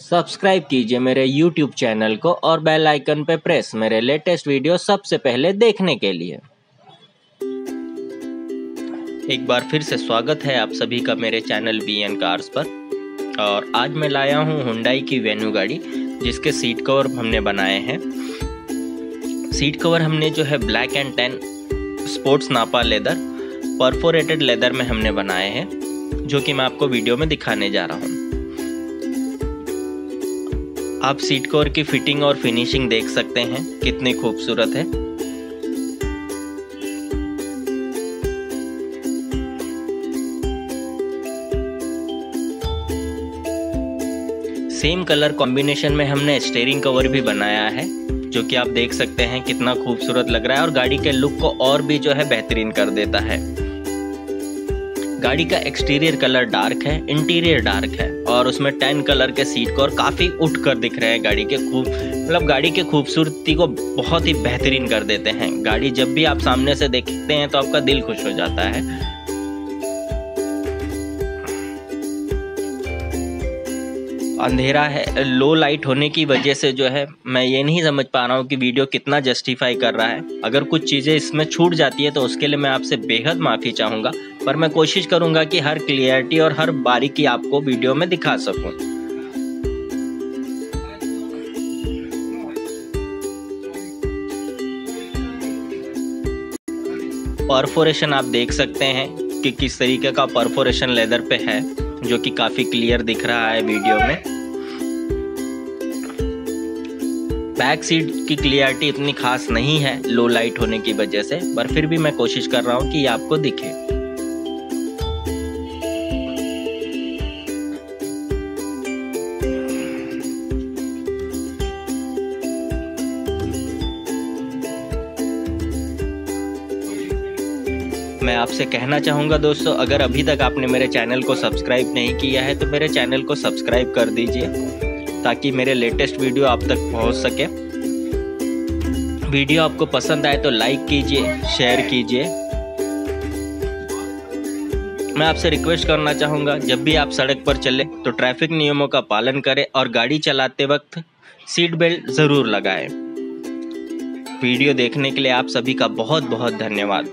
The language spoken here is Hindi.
सब्सक्राइब कीजिए मेरे यूट्यूब चैनल को और बेल आइकन पे प्रेस मेरे लेटेस्ट वीडियो सबसे पहले देखने के लिए। एक बार फिर से स्वागत है आप सभी का मेरे चैनल बी एन कार्स पर। और आज मैं लाया हूँ हुंडई की वेन्यू गाड़ी, जिसके सीट कवर हमने बनाए हैं। सीट कवर हमने जो है black and tan sports nappa leather perforated leather में हमने बनाए हैं, जो कि मैं आपको वीडियो में दिखाने जा रहा हूँ। आप सीट कवर की फिटिंग और फिनिशिंग देख सकते हैं। कितनी खूबसूरत है। सेम कलर कॉम्बिनेशन में हमने स्टेयरिंग कवर भी बनाया है, जो कि आप देख सकते हैं कितना खूबसूरत लग रहा है और गाड़ी के लुक को और भी जो है बेहतरीन कर देता है। गाड़ी का एक्सटीरियर कलर डार्क है इंटीरियर डार्क है और उसमें टेन कलर के सीट को और काफ़ी उठ कर दिख रहे हैं गाड़ी के खूब मतलब गाड़ी के खूबसूरती को बहुत ही बेहतरीन कर देते हैं। गाड़ी जब भी आप सामने से देखते हैं तो आपका दिल खुश हो जाता है। अंधेरा है लो लाइट होने की वजह से जो है, मैं ये नहीं समझ पा रहा हूँ कि वीडियो कितना जस्टिफाई कर रहा है। अगर कुछ चीज़ें इसमें छूट जाती है तो उसके लिए मैं आपसे बेहद माफ़ी चाहूँगा, पर मैं कोशिश करूँगा कि हर क्लियरिटी और हर बारीकी आपको वीडियो में दिखा सकूँ। परफोरेशन आप देख सकते हैं कि किस तरीके का परफोरेशन लेदर पे है। जो कि काफ़ी क्लियर दिख रहा है वीडियो में। बैक सीट की क्लियरिटी इतनी खास नहीं है लो लाइट होने की वजह से, पर फिर भी मैं कोशिश कर रहा हूँ कि ये आपको दिखे। मैं आपसे कहना चाहूँगा दोस्तों, अगर अभी तक आपने मेरे चैनल को सब्सक्राइब नहीं किया है तो मेरे चैनल को सब्सक्राइब कर दीजिए, ताकि मेरे लेटेस्ट वीडियो आप तक पहुँच सके। वीडियो आपको पसंद आए तो लाइक कीजिए, शेयर कीजिए। मैं आपसे रिक्वेस्ट करना चाहूँगा, जब भी आप सड़क पर चले तो ट्रैफ़िक नियमों का पालन करें और गाड़ी चलाते वक्त सीट बेल्ट ज़रूर लगाएँ। वीडियो देखने के लिए आप सभी का बहुत बहुत धन्यवाद।